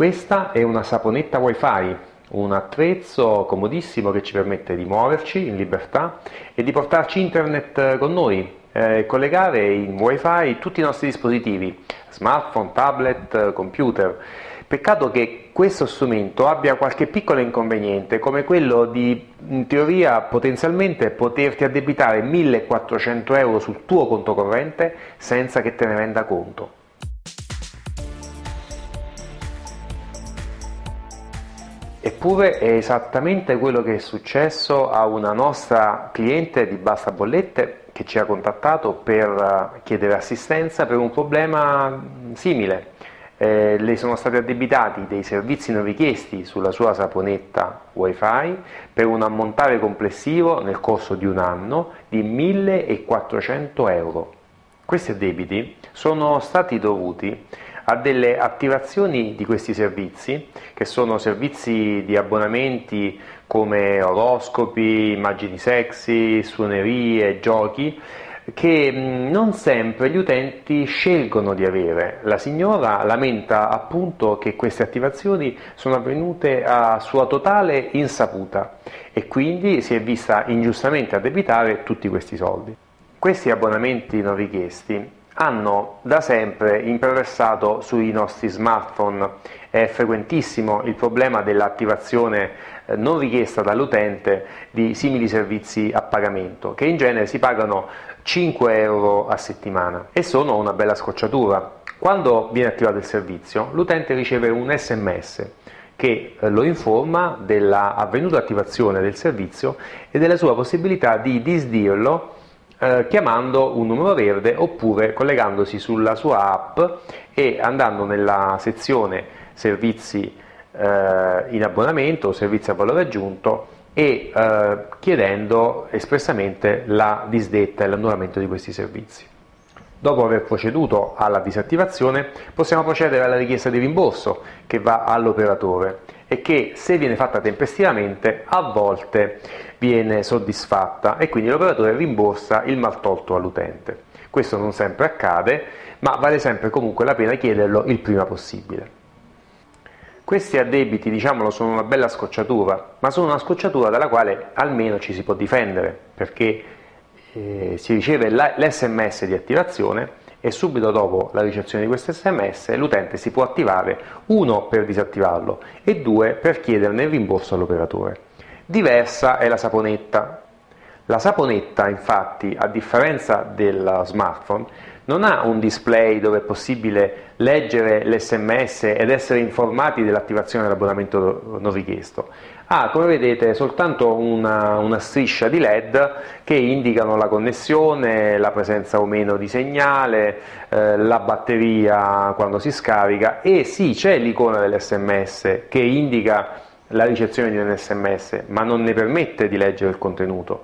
Questa è una saponetta wifi, un attrezzo comodissimo che ci permette di muoverci in libertà e di portarci internet con noi, eh, collegare in wifi tutti i nostri dispositivi, smartphone, tablet, computer. Peccato che questo strumento abbia qualche piccolo inconveniente, come quello di, in teoria, potenzialmente poterti addebitare 1400 euro sul tuo conto corrente senza che te ne renda conto. Eppure è esattamente quello che è successo a una nostra cliente di Basta Bollette che ci ha contattato per eh, chiedere assistenza per un problema simile. Eh, le sono stati addebitati dei servizi non richiesti sulla sua saponetta wifi per un ammontare complessivo nel corso di un anno di 1400 euro. Questi addebiti sono stati dovuti a delle attivazioni di questi servizi, che sono servizi di abbonamenti come oroscopi, immagini sexy, suonerie, giochi, che non sempre gli utenti scelgono di avere. La signora lamenta appunto che queste attivazioni sono avvenute a sua totale insaputa e quindi si è vista ingiustamente addebitare tutti questi soldi. Questi abbonamenti non richiesti hanno da sempre imperversato sui nostri smartphone. È frequentissimo il problema dell'attivazione eh, non richiesta dall'utente di simili servizi a pagamento, che in genere si pagano 5 euro a settimana e sono una bella scocciatura. Quando viene attivato il servizio, l'utente riceve un sms che eh, lo informa dell'avvenuta attivazione del servizio e della sua possibilità di disdirlo eh, chiamando un numero verde oppure collegandosi sulla sua app e andando nella sezione servizi eh, in abbonamento o servizi a valore aggiunto e eh, chiedendo espressamente la disdetta e l'annullamento di questi servizi. Dopo aver proceduto alla disattivazione possiamo procedere alla richiesta di rimborso che va all'operatore e che se viene fatta tempestivamente a volte viene soddisfatta e quindi l'operatore rimborsa il maltolto all'utente. Questo non sempre accade, ma vale sempre comunque la pena chiederlo il prima possibile. Questi addebiti, diciamolo, sono una bella scocciatura, ma sono una scocciatura dalla quale almeno ci si può difendere, perché eh, si riceve l'SMS di attivazione e subito dopo la ricezione di questo sms l'utente si può attivare uno per disattivarlo e due per chiederne il rimborso all'operatore. Diversa è la saponetta. La saponetta infatti a differenza del smartphone non ha un display dove è possibile leggere l'sms ed essere informati dell'attivazione dell'abbonamento non richiesto. Ha, come vedete, soltanto una, una, striscia di LED che indicano la connessione, la presenza o meno di segnale, eh, la batteria quando si scarica e sì, c'è l'icona dell'sms che indica la ricezione di un sms, ma non ne permette di leggere il contenuto.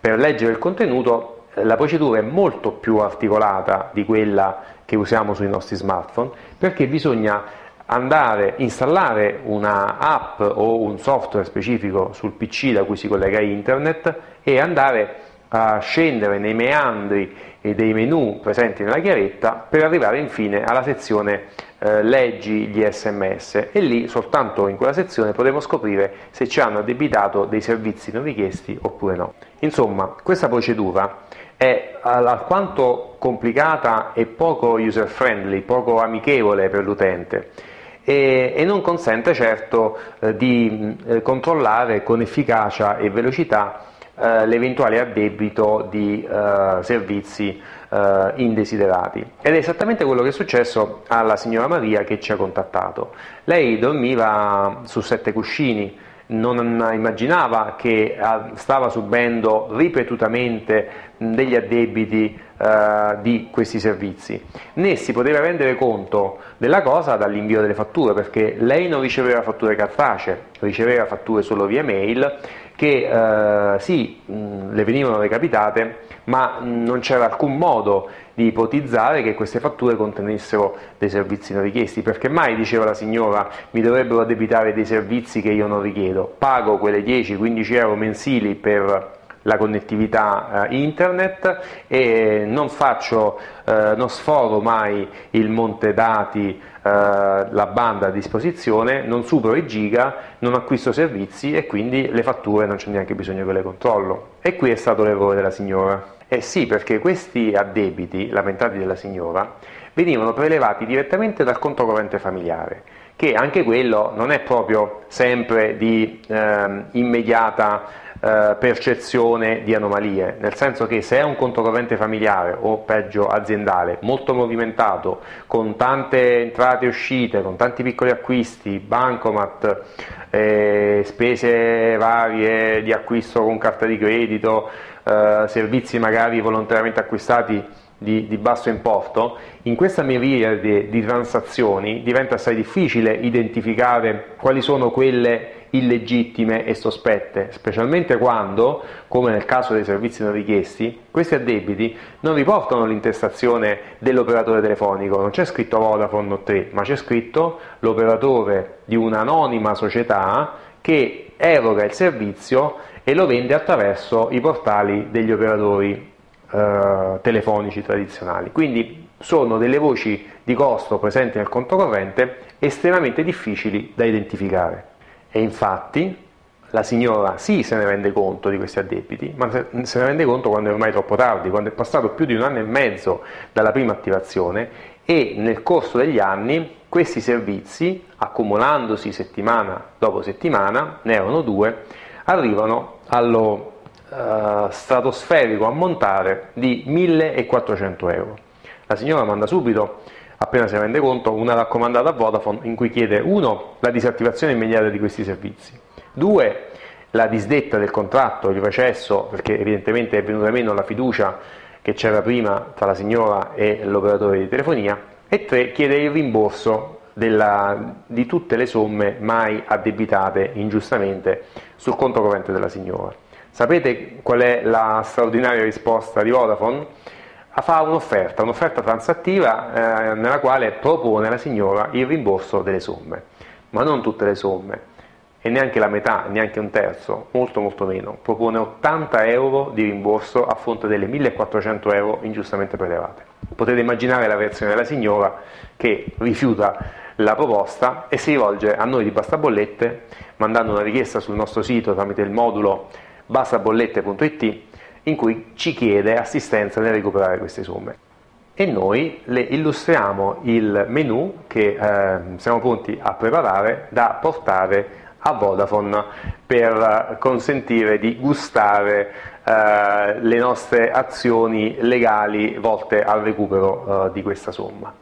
Per leggere il contenuto la procedura è molto più articolata di quella che usiamo sui nostri smartphone perché bisogna andare a installare una app o un software specifico sul PC da cui si collega internet e andare a scendere nei meandri dei menu presenti nella chiavetta per arrivare infine alla sezione eh, leggi gli sms e lì soltanto in quella sezione potremo scoprire se ci hanno addebitato dei servizi non richiesti oppure no. Insomma, questa procedura è alquanto complicata e poco user friendly, poco amichevole per l'utente e, e, non consente certo eh, di eh, controllare con efficacia e velocità eh, l'eventuale addebito di eh, servizi eh, indesiderati. Ed è esattamente quello che è successo alla signora Maria che ci ha contattato. Lei dormiva su sette cuscini, non immaginava che stava subendo ripetutamente degli addebiti eh, di questi servizi, né si poteva rendere conto della cosa dall'invio delle fatture, perché lei non riceveva fatture cartacee, riceveva fatture solo via mail che eh, sì, mh, le venivano recapitate, ma non c'era alcun modo di ipotizzare che queste fatture contenessero dei servizi non richiesti, perché mai, diceva la signora, mi dovrebbero addebitare dei servizi che io non richiedo, pago quelle 10-15 euro mensili per la connettività eh, internet e non faccio, eh, non sforo mai il monte dati, eh, la banda a disposizione, non supero i giga, non acquisto servizi e quindi le fatture non c'è neanche bisogno che le controllo. E qui è stato l'errore della signora. Eh sì, perché questi addebiti lamentati della signora venivano prelevati direttamente dal conto corrente familiare, che anche quello non è proprio sempre di eh, immediata eh, percezione di anomalie, nel senso che se è un conto corrente familiare o peggio aziendale molto movimentato, con tante entrate e uscite, con tanti piccoli acquisti, bancomat, eh, spese varie di acquisto con carta di credito, eh, servizi magari volontariamente acquistati di, di, basso importo, in questa miriade di transazioni diventa assai difficile identificare quali sono quelle illegittime e sospette, specialmente quando, come nel caso dei servizi non richiesti, questi addebiti non riportano l'intestazione dell'operatore telefonico, non c'è scritto Vodafone o 3, ma c'è scritto l'operatore di un'anonima società che eroga il servizio e lo vende attraverso i portali degli operatori eh, telefonici tradizionali. Quindi sono delle voci di costo presenti nel conto corrente estremamente difficili da identificare. E infatti la signora sì se ne rende conto di questi addebiti, ma se ne rende conto quando è ormai troppo tardi, quando è passato più di un anno e mezzo dalla prima attivazione e nel corso degli anni questi servizi, accumulandosi settimana dopo settimana, ne erano due, arrivano allo eh, stratosferico ammontare di 1400 euro. La signora manda subito, appena si rende conto, una raccomandata a Vodafone in cui chiede 1. la disattivazione immediata di questi servizi, 2. la disdetta del contratto, il recesso, perché evidentemente è venuta meno la fiducia che c'era prima tra la signora e l'operatore di telefonia, e 3. chiede il rimborso della, di tutte le somme mai addebitate ingiustamente sul conto corrente della signora. Sapete qual è la straordinaria risposta di Vodafone? Fa un'offerta, un'offerta transattiva eh, nella quale propone alla signora il rimborso delle somme, ma non tutte le somme, e neanche la metà, neanche un terzo, molto molto meno. Propone 80 euro di rimborso a fronte delle 1400 euro ingiustamente prelevate. Potete immaginare la reazione della signora che rifiuta la proposta e si rivolge a noi di Basta Bollette mandando una richiesta sul nostro sito tramite il modulo basabollette.it in cui ci chiede assistenza nel recuperare queste somme e noi le illustriamo il menu che eh, siamo pronti a preparare da portare a Vodafone per consentire di gustare eh, le nostre azioni legali volte al recupero eh, di questa somma.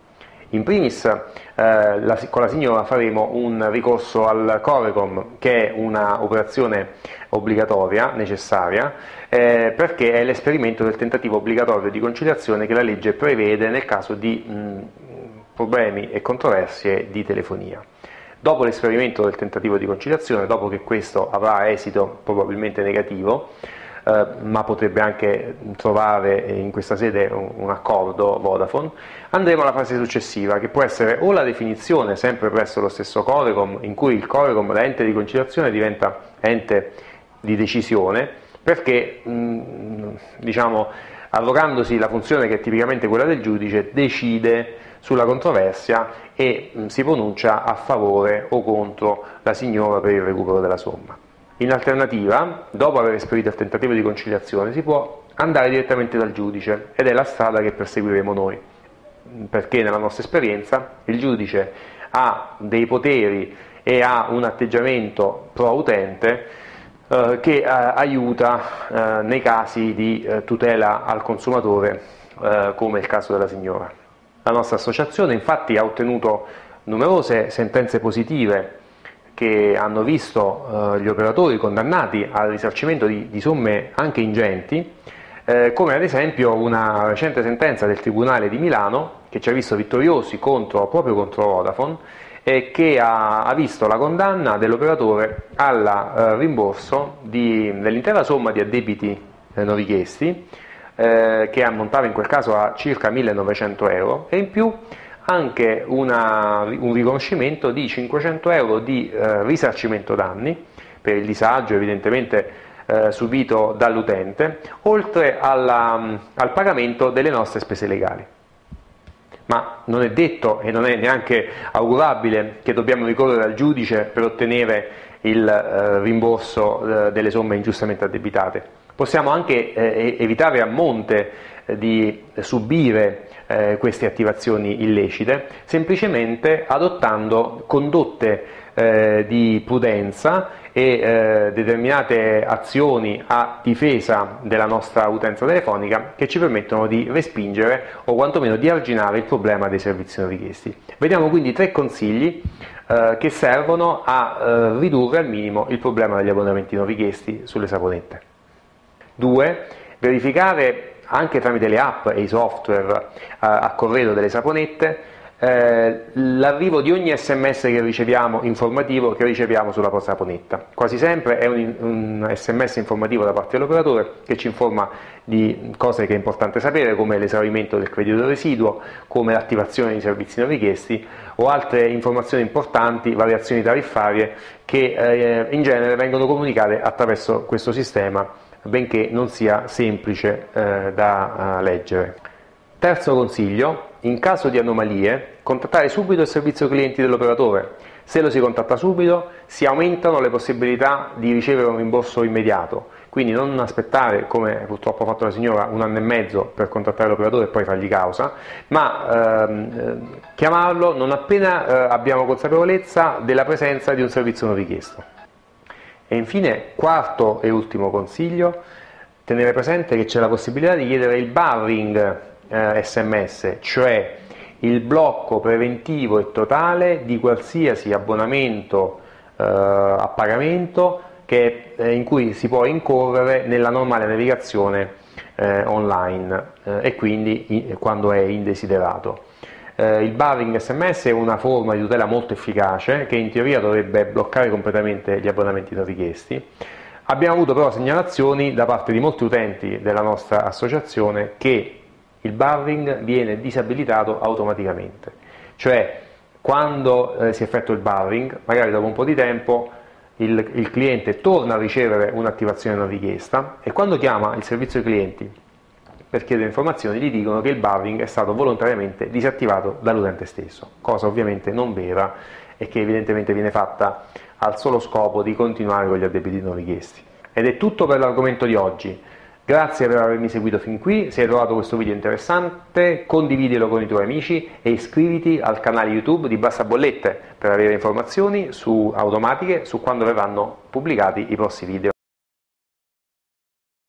In primis eh, la, con la signora faremo un ricorso al Corecom che è un'operazione obbligatoria, necessaria, eh, perché è l'esperimento del tentativo obbligatorio di conciliazione che la legge prevede nel caso di mh, problemi e controversie di telefonia. Dopo l'esperimento del tentativo di conciliazione, dopo che questo avrà esito probabilmente negativo, eh, ma potrebbe anche trovare in questa sede un, accordo Vodafone, andremo alla fase successiva che può essere o la definizione sempre presso lo stesso Corecom in cui il Corecom da ente di conciliazione diventa ente di decisione perché mh, diciamo arrogandosi la funzione che è tipicamente quella del giudice decide sulla controversia e mh, si pronuncia a favore o contro la signora per il recupero della somma. In alternativa, dopo aver esperito il tentativo di conciliazione, si può andare direttamente dal giudice ed è la strada che perseguiremo noi, perché nella nostra esperienza il giudice ha dei poteri e ha un atteggiamento pro-utente eh, che eh, aiuta eh, nei casi di eh, tutela al consumatore, eh, come il caso della signora. La nostra associazione infatti ha ottenuto numerose sentenze positive che hanno visto eh, gli operatori condannati al risarcimento di, di somme anche ingenti, eh, come ad esempio una recente sentenza del Tribunale di Milano che ci ha visto vittoriosi contro, proprio contro Vodafone e che ha, ha visto la condanna dell'operatore al eh, rimborso dell'intera somma di addebiti eh, non richiesti eh, che ammontava in quel caso a circa 1900 euro. E in più anche una, un riconoscimento di 500 euro di eh, risarcimento danni per il disagio evidentemente eh, subito dall'utente, oltre alla, al pagamento delle nostre spese legali. Ma non è detto e non è neanche augurabile che dobbiamo ricorrere al giudice per ottenere il eh, rimborso eh, delle somme ingiustamente addebitate. Possiamo anche eh, evitare a monte di subire queste attivazioni illecite semplicemente adottando condotte di prudenza e determinate azioni a difesa della nostra utenza telefonica che ci permettono di respingere o quantomeno di arginare il problema dei servizi non richiesti. Vediamo quindi tre consigli eh, che servono a eh, ridurre al minimo il problema degli abbonamenti non richiesti sulle saponette. 2. Verificare anche tramite le app e i software eh, a corredo delle saponette eh, l'arrivo di ogni sms che riceviamo informativo che riceviamo sulla posta saponetta. Quasi sempre è un, un, sms informativo da parte dell'operatore che ci informa di cose che è importante sapere come l'esaurimento del credito residuo, come l'attivazione di servizi non richiesti o altre informazioni importanti, variazioni tariffarie che eh, in genere vengono comunicate attraverso questo sistema benché non sia semplice eh, da uh, leggere. Terzo consiglio, in caso di anomalie, contattare subito il servizio clienti dell'operatore. Se lo si contatta subito, si aumentano le possibilità di ricevere un rimborso immediato. Quindi non aspettare, come purtroppo ha fatto la signora, un anno e mezzo per contattare l'operatore e poi fargli causa, ma ehm, chiamarlo non appena eh, abbiamo consapevolezza della presenza di un servizio non richiesto. E infine, quarto e ultimo consiglio, tenere presente che c'è la possibilità di chiedere il barring eh, sms, cioè il blocco preventivo e totale di qualsiasi abbonamento eh, a pagamento che, eh, in cui si può incorrere nella normale navigazione eh, online eh, e quindi in, quando è indesiderato. Eh, il barring sms è una forma di tutela molto efficace che in teoria dovrebbe bloccare completamente gli abbonamenti non richiesti. Abbiamo avuto però segnalazioni da parte di molti utenti della nostra associazione che il barring viene disabilitato automaticamente, cioè quando eh, si effettua il barring, magari dopo un po' di tempo il, il cliente torna a ricevere un'attivazione non richiesta e quando chiama il servizio clienti per chiedere informazioni gli dicono che il barring è stato volontariamente disattivato dall'utente stesso, cosa ovviamente non vera e che evidentemente viene fatta al solo scopo di continuare con gli addebiti non richiesti. Ed è tutto per l'argomento di oggi. Grazie per avermi seguito fin qui, se hai trovato questo video interessante condividilo con i tuoi amici e iscriviti al canale YouTube di Bassa Bollette per avere informazioni su automatiche su quando verranno pubblicati i prossimi video.